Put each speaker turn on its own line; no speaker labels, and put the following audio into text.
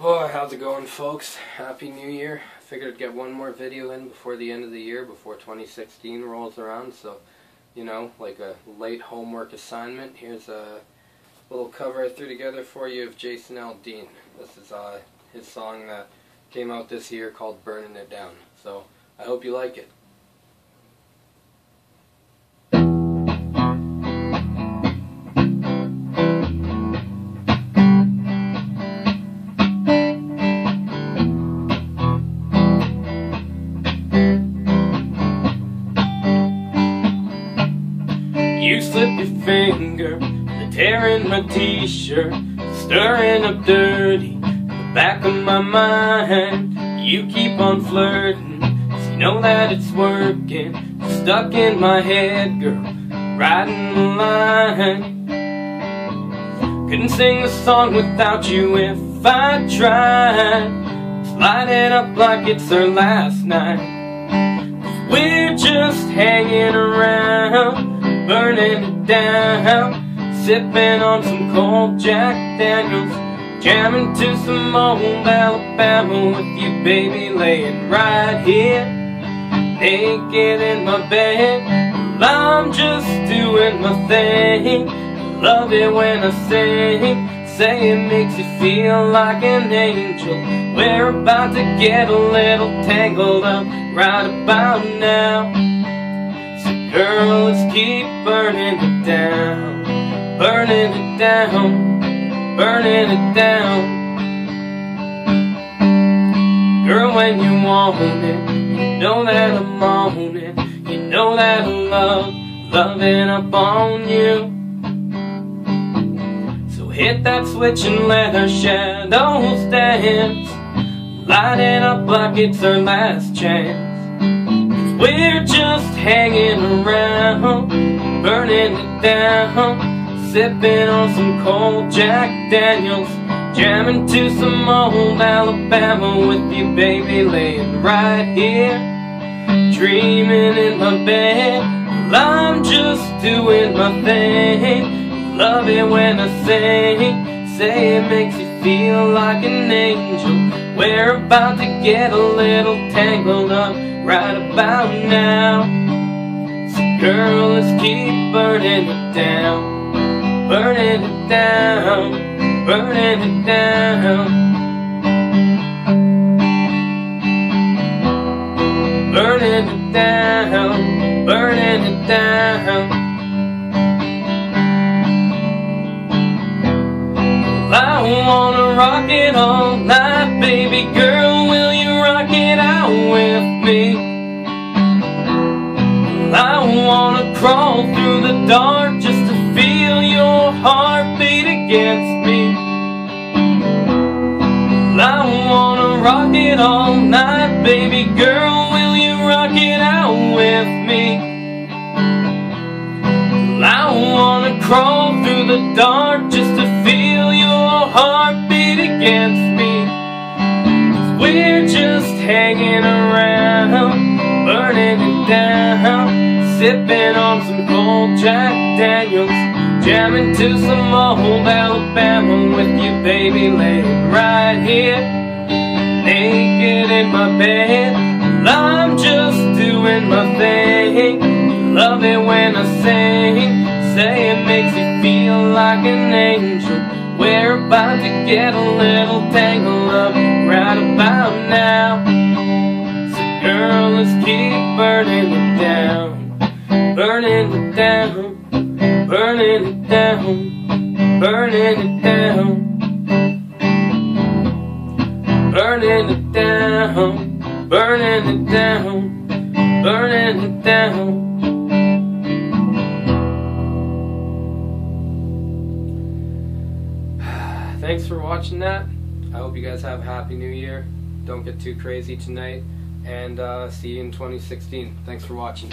Oh, how's it going folks? Happy New Year. I figured I'd get one more video in before the end of the year, before 2016 rolls around, so, you know, like a late homework assignment. Here's a little cover I threw together for you of Jason Aldean. This is uh, his song that came out this year called Burning It Down. So, I hope you like it. You slip your finger, the tear in my t-shirt, stirring up dirty, in the back of my mind. You keep on flirting, so you know that it's working. Stuck in my head, girl, riding the line. Couldn't sing the song without you if I tried. Slide it up like it's our last night. we we're just hanging around burning it down. Sipping on some cold Jack Daniels. Jamming to some old Alabama with you, baby, laying right here. Naked in my bed. Well, I'm just doing my thing. Love it when I sing. Say it makes you feel like an angel. We're about to get a little tangled up right about now. Girl, let's keep burning it down, burning it down, burning it down. Girl, when you want it, you know that I'm on it. You know that I love loving up on you. So hit that switch and let our shadows dance, light it up like it's her last chance. We're just hanging around, burning it down, sipping on some cold Jack Daniels, jamming to some old Alabama with you, baby, laying right here, dreaming in my bed. Well, I'm just doing my thing. Love it when I sing, say it makes you feel like an angel. We're about to get a little tangled up right about now. So girl, let's keep burning it down, burning it down, burning it down. Burning it down, burning it down. I wanna rock it all night, baby girl, dark just to feel your heartbeat against me. I wanna rock it all night, baby girl, will you rock it out with me? I wanna crawl through the dark just sipping on some cold Jack Daniels, jamming to some old Alabama with you, baby, laying right here, naked in my bed. I'm just doing my thing. Love it when I sing, say it makes you feel like an angel. We're about to get a little tangled up right about now. So girl, let's keep burning it down, burning it down, burning it down, burning it down, burning it down, burning it down, burning it down. Thanks for watching that. I hope you guys have a happy new year. Don't get too crazy tonight. And uh, see you in 2016. Thanks for watching.